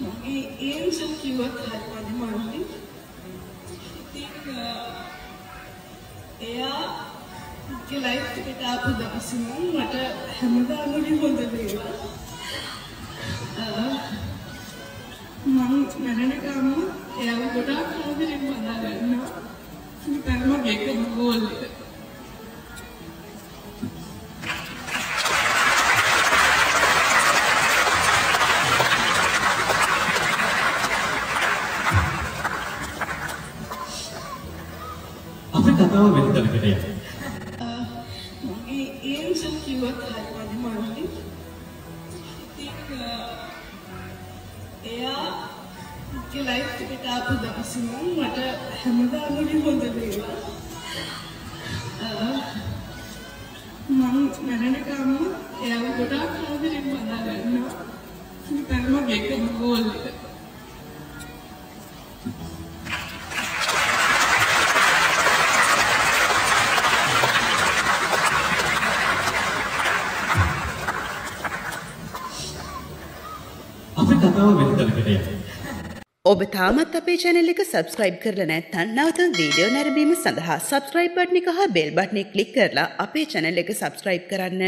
ඒන් සම් කිව්වත් හරි මන්දි. ඉතින් එයා ලයිෆ් එකට ආපු දවසම මට හැමදාම හොඳ දේවල්. මං මැරෙනකම්ම එයාව ගොඩාක් අපි කතාව වෙන තැනකට යමු. මගේ ඒන් සම් කිව්වත් හරි මන්දි. ඉතින් එයා ලයිෆ් එකට ආපු දවසම මට හැමදාම හොඳ දේවල්. මං මැරෙනකම්ම එයාව ගොඩාක් ආදරෙන් බලා අපි කතාව වෙන තැනකට යමු. ඔබ තාමත් අපේ චැනල් එක සබස්ක්‍රයිබ් කරලා නැත්නම් නැවත වීඩියෝ නැරඹීම සඳහා සබස්ක්‍රයිබ් බටන් එක හා බෙල් බටන් එක ක්ලික් කරලා අපේ චැනල් එක සබස්ක්‍රයිබ් කරන්න.